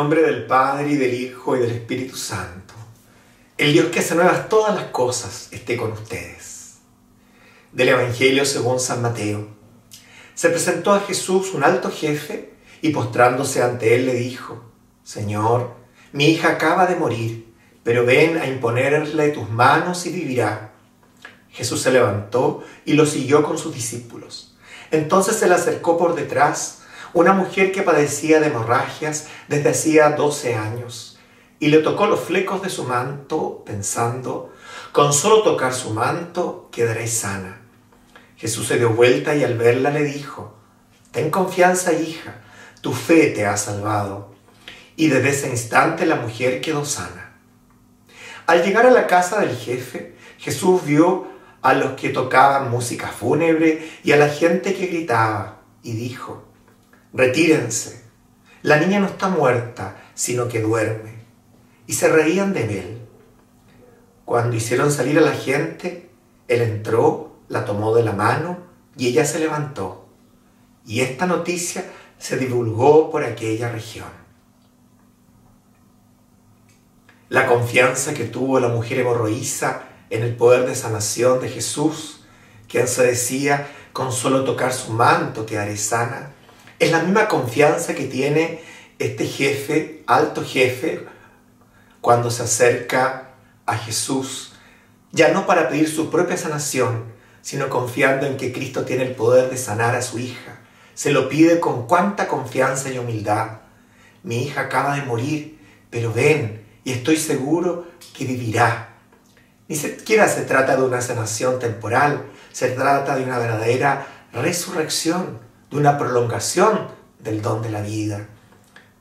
nombre del Padre y del Hijo y del Espíritu Santo. El Dios que hace nuevas todas las cosas esté con ustedes. Del Evangelio según San Mateo. Se presentó a Jesús un alto jefe y postrándose ante él le dijo, Señor, mi hija acaba de morir, pero ven a imponerle tus manos y vivirá. Jesús se levantó y lo siguió con sus discípulos. Entonces se le acercó por detrás una mujer que padecía de hemorragias desde hacía doce años, y le tocó los flecos de su manto, pensando, con solo tocar su manto quedaré sana. Jesús se dio vuelta y al verla le dijo, Ten confianza, hija, tu fe te ha salvado. Y desde ese instante la mujer quedó sana. Al llegar a la casa del jefe, Jesús vio a los que tocaban música fúnebre y a la gente que gritaba, y dijo, retírense, la niña no está muerta, sino que duerme. Y se reían de él. Cuando hicieron salir a la gente, él entró, la tomó de la mano y ella se levantó. Y esta noticia se divulgó por aquella región. La confianza que tuvo la mujer hemorroísa en el poder de sanación de Jesús, quien se decía, con solo tocar su manto quedaré sana, es la misma confianza que tiene este jefe, alto jefe, cuando se acerca a Jesús, ya no para pedir su propia sanación, sino confiando en que Cristo tiene el poder de sanar a su hija. Se lo pide con cuánta confianza y humildad. Mi hija acaba de morir, pero ven, y estoy seguro que vivirá. Ni siquiera se trata de una sanación temporal, se trata de una verdadera resurrección de una prolongación del don de la vida.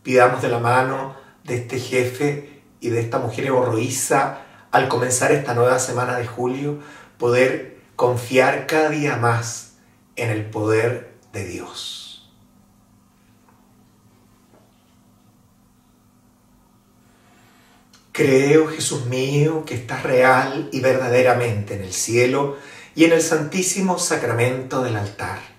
Pidamos de la mano de este jefe y de esta mujer hemorroísa al comenzar esta nueva semana de julio, poder confiar cada día más en el poder de Dios. Creo, Jesús mío, que estás real y verdaderamente en el cielo y en el santísimo sacramento del altar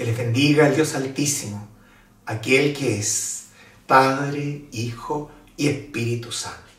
Que les bendiga el Dios Altísimo, aquel que es Padre, Hijo y Espíritu Santo.